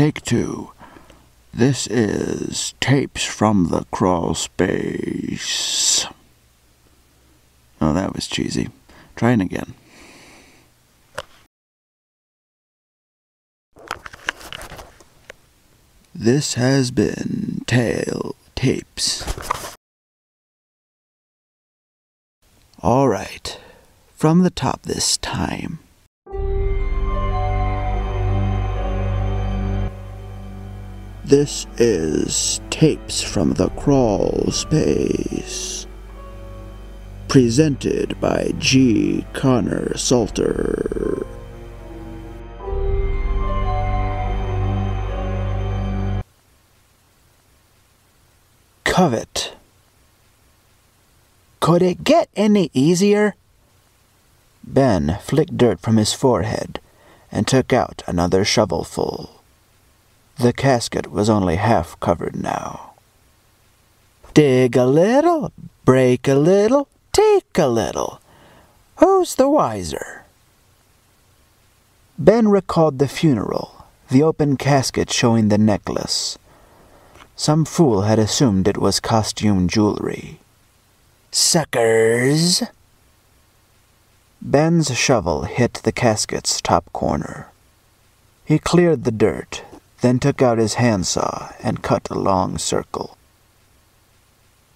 Take two. This is Tapes from the Crawlspace. Oh, that was cheesy. Trying again. This has been Tale Tapes. All right, from the top this time. This is Tapes from the Crawlspace. Presented by G. Connor Salter. Covet. Could it get any easier? Ben flicked dirt from his forehead and took out another shovelful. The casket was only half covered now. Dig a little, break a little, take a little. Who's the wiser? Ben recalled the funeral, the open casket showing the necklace. Some fool had assumed it was costume jewelry. Suckers! Ben's shovel hit the casket's top corner. He cleared the dirt, then took out his handsaw and cut a long circle.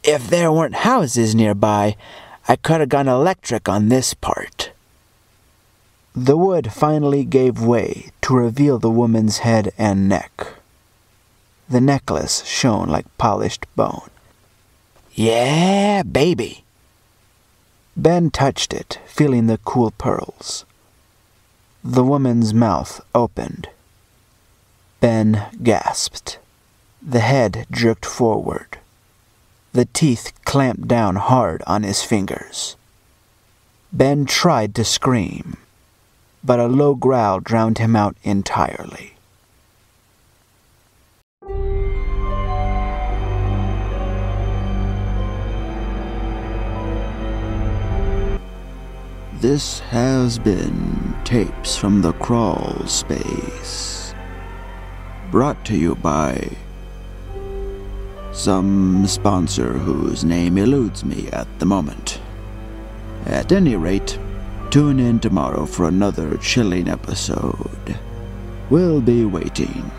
If there weren't houses nearby, I could have gone electric on this part. The wood finally gave way to reveal the woman's head and neck. The necklace shone like polished bone. Yeah, baby. Ben touched it, feeling the cool pearls. The woman's mouth opened. Ben gasped. The head jerked forward. The teeth clamped down hard on his fingers. Ben tried to scream, but a low growl drowned him out entirely. This has been Tapes from the Crawlspace. Brought to you by some sponsor whose name eludes me at the moment. At any rate, tune in tomorrow for another chilling episode. We'll be waiting.